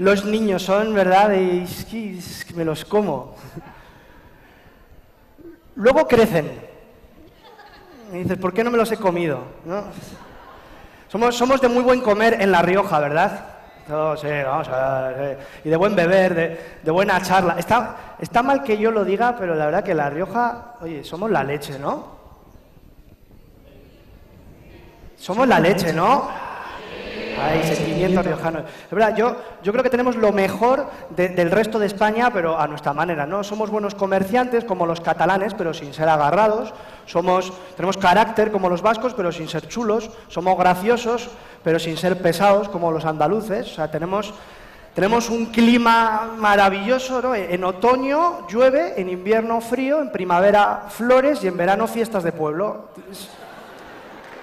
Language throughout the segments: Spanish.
los niños son, ¿verdad? Y es que, me los como. Luego crecen. Y dices, ¿por qué no me los he comido? ¿No? Somos, somos de muy buen comer en La Rioja, ¿verdad? Sí, vamos a ver. Y de buen beber, de, de buena charla. Está, está mal que yo lo diga, pero la verdad que La Rioja, oye, somos la leche, ¿no? Somos la leche, ¿no? Hay sentimientos riojanos. Es verdad, yo, yo creo que tenemos lo mejor de- del resto de España, pero a nuestra manera, ¿no? Somos buenos comerciantes, como los catalanes, pero sin ser agarrados. Somos, tenemos carácter, como los vascos, pero sin ser chulos. Somos graciosos, pero sin ser pesados, como los andaluces. O sea, tenemos, tenemos un clima maravilloso, ¿no? En otoño llueve, en invierno frío, en primavera flores y en verano fiestas de pueblo.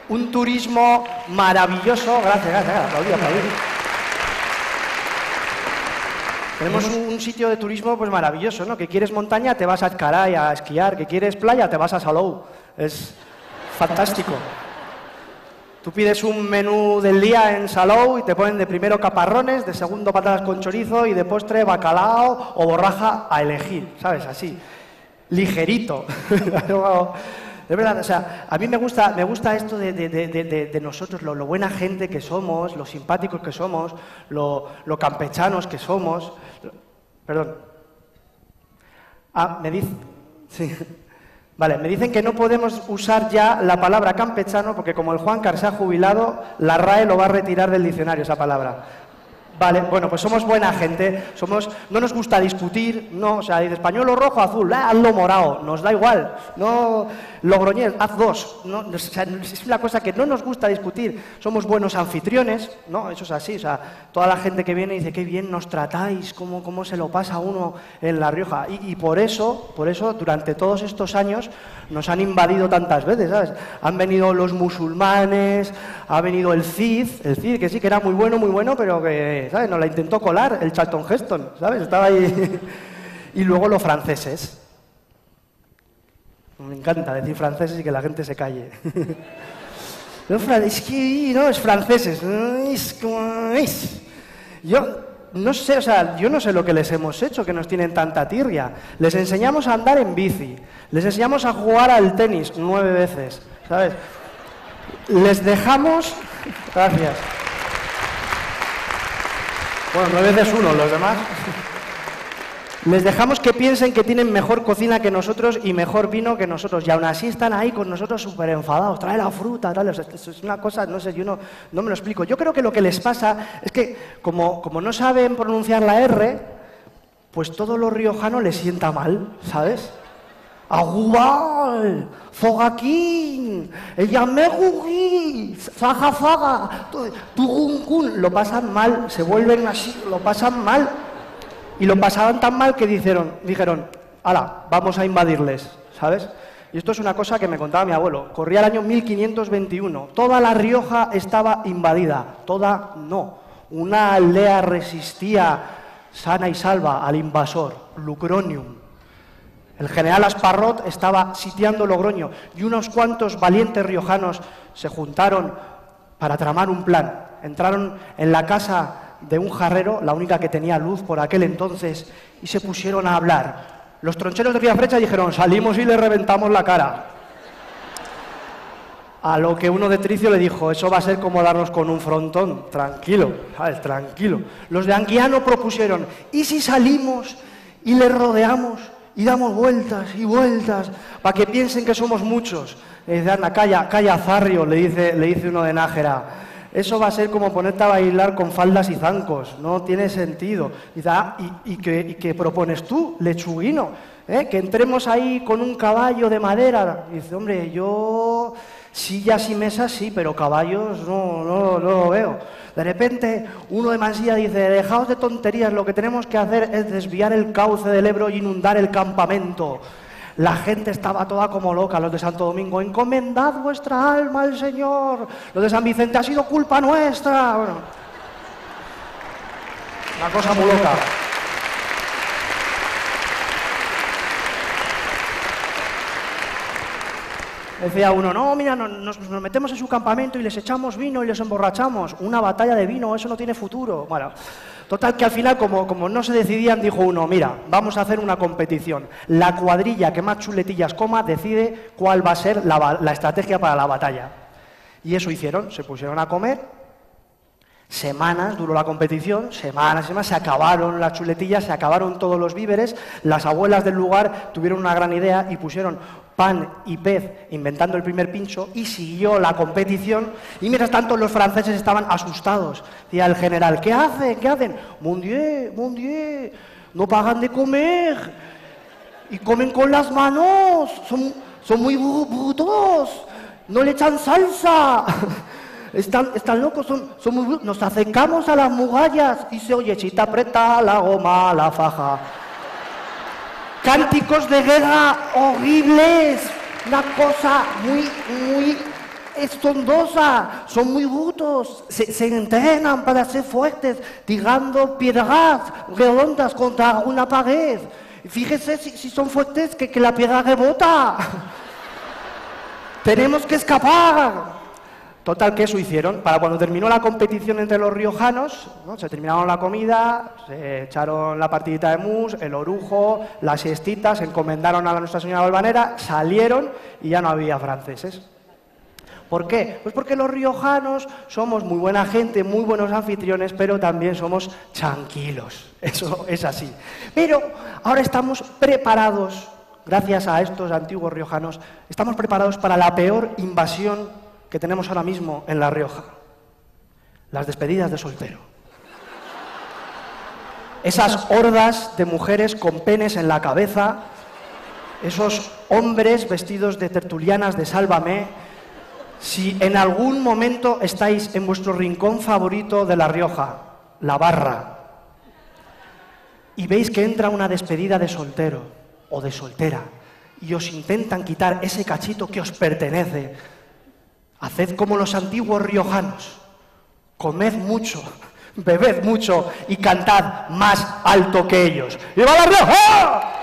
Un turismo maravilloso. Gracias, gracias, aplaudir, aplaudir. Tenemos un, un sitio de turismo pues maravilloso, ¿no? Que quieres montaña, te vas a Azcaray a esquiar, que quieres playa, te vas a Salou. Es fantástico. Tú pides un menú del día en Salou y te ponen de primero caparrones, de segundo patatas con chorizo y de postre bacalao o borraja a elegir, ¿sabes? Así, ligerito. Es verdad, o sea, a mí me gusta, me gusta esto de, nosotros, lo, buena gente que somos, lo simpáticos que somos, lo, campechanos que somos. Perdón. Ah, me dice. Sí. Vale, me dicen que no podemos usar ya la palabra campechano porque como el Juan Car se ha jubilado, la RAE lo va a retirar del diccionario esa palabra. Vale, bueno, pues somos buena gente, somos, no nos gusta discutir, no, o sea, dices pañuelo rojo, azul, ah, hazlo morado, nos da igual, no, Logroñés, haz dos, no, o sea, es una cosa que no nos gusta discutir, somos buenos anfitriones, no, eso es así, o sea, toda la gente que viene dice, qué bien nos tratáis, cómo, cómo se lo pasa uno en La Rioja, y, y por eso, por eso, durante todos estos años nos han invadido tantas veces, ¿sabes? Han venido los musulmanes, ha venido el CID, el CID que sí que era muy bueno, muy bueno, pero que, Nos la intentó colar el Charlton Heston, ¿sabes? Estaba ahí. y luego los franceses. Me encanta decir franceses y que la gente se calle. Es que no, es franceses. Es como es. Yo no sé, o sea, yo no sé lo que les hemos hecho que nos tienen tanta tirria. Les enseñamos a andar en bici, les enseñamos a jugar al tenis nueve veces, ¿sabes? Les dejamos. Gracias. Bueno, nueve veces uno, los demás. Les dejamos que piensen que tienen mejor cocina que nosotros y mejor vino que nosotros. Y aún así están ahí con nosotros súper enfadados. Trae la fruta, tal. Es una cosa, no sé, yo no, no me lo explico. Yo creo que lo que les pasa es que como, como no saben pronunciar la R, pues todo lo riojano les sienta mal, ¿sabes? Agubal, Fogaquín, Yamegugui, Faga Faga, Tuguncun, lo pasan mal, se vuelven así, lo pasan mal. Y lo pasaban tan mal que dijeron, dijeron, ala, vamos a invadirles, ¿sabes? Y esto es una cosa que me contaba mi abuelo. Corría el año 1521. Toda La Rioja estaba invadida. Toda no. Una aldea resistía sana y salva al invasor, Lucronium. El general Asparrot estaba sitiando Logroño y unos cuantos valientes riojanos se juntaron para tramar un plan. Entraron en la casa de un jarrero, la única que tenía luz por aquel entonces, y se pusieron a hablar. Los troncheros de Villafrecha dijeron, salimos y le reventamos la cara. A lo que uno de Tricio le dijo, eso va a ser como darnos con un frontón, tranquilo, ¿sabes? Tranquilo. Los de Anguiano propusieron, ¿y si salimos y le rodeamos y damos vueltas y vueltas para que piensen que somos muchos? Dice, anda, calla, calla, Zarrio, le dice, le dice uno de Nájera. Eso va a ser como ponerte a bailar con faldas y zancos, no tiene sentido. ¿y, y qué, y qué propones tú, lechuguino? ¿Eh? Que entremos ahí con un caballo de madera. Dice, hombre, yo sillas y mesas sí, pero caballos no, no, no lo veo. De repente, uno de Mansilla dice, dejaos de tonterías, lo que tenemos que hacer es desviar el cauce del Ebro y inundar el campamento. La gente estaba toda como loca, los de Santo Domingo, encomendad vuestra alma al Señor. Los de San Vicente, ha sido culpa nuestra. Una cosa muy loca. Decía uno, no, mira, no- nos, metemos en su campamento y les echamos vino y les emborrachamos. Una batalla de vino, eso no tiene futuro. Bueno, Total que al final, como, como no se decidían, dijo uno, mira, vamos a hacer una competición. La cuadrilla que más chuletillas coma decide cuál va a ser la, la estrategia para la batalla. Y eso hicieron, se pusieron a comer Semanas duró la competición, semanas, semanas, se acabaron las chuletillas, se acabaron todos los víveres, las abuelas del lugar tuvieron una gran idea y pusieron pan y pez inventando el primer pincho y siguió la competición y mientras tanto los franceses estaban asustados. Decía el general, ¿qué hacen? ¿Qué hacen? Mon Dieu, mon Dieu, no pagan de comer y comen con las manos, son, muy brutos, no le echan salsa. Están, están locos, son, son Nos acercamos a las murallas y se oye chita aprieta la goma, la faja. Cánticos de guerra horribles, una cosa muy, muy estondosa, son muy brutos, se, entrenan para ser fuertes, tirando piedras redondas contra una pared. Fíjese si, son fuertes que, que la piedra rebota. Tenemos que escapar. Total, que eso hicieron. Para cuando terminó la competición entre los riojanos, se terminaron la comida, se echaron la partidita de mus, el orujo, la siestita, se encomendaron a Nuestra Señora Balvanera, salieron y ya no había franceses. ¿Por qué? Pues porque los riojanos somos muy buena gente, muy buenos anfitriones, pero también somos tranquilos. Eso es así. Pero ahora estamos preparados, gracias a estos antiguos riojanos, estamos preparados para la peor invasión que tenemos ahora mismo en La Rioja. Las despedidas de soltero. Esas hordas de mujeres con penes en la cabeza, esos hombres vestidos de tertulianas de Sálvame, si en algún momento estáis en vuestro rincón favorito de La Rioja, la barra, y veis que entra una despedida de soltero o de soltera, y os intentan quitar ese cachito que os pertenece, Haced como los antiguos riojanos, comed mucho, bebed mucho y cantad más alto que ellos. ¡Viva la Rioja!